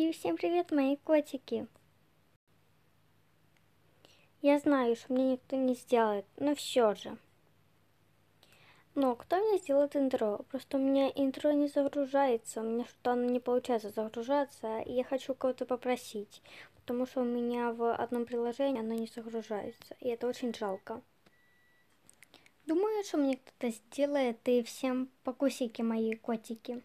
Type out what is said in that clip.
И всем привет, мои котики! Я знаю, что мне никто не сделает, но все же. Но кто мне сделает интро? Просто у меня интро не загружается, у меня что-то оно не получается загружаться, и я хочу кого-то попросить, потому что у меня в одном приложении оно не загружается, и это очень жалко. Думаю, что мне кто-то сделает, и всем покусики мои котики.